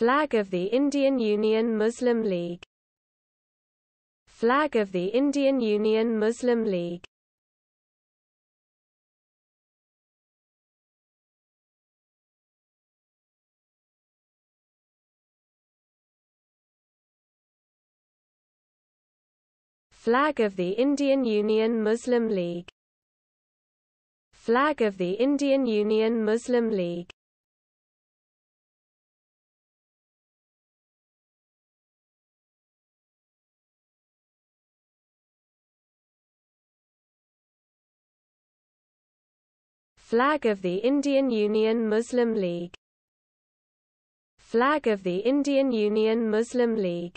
Flag of the Indian Union Muslim League. Flag of the Indian Union Muslim League. Flag of the Indian Union Muslim League. Flag of the Indian Union Muslim League Flag of the Indian Union Muslim League. Flag of the Indian Union Muslim League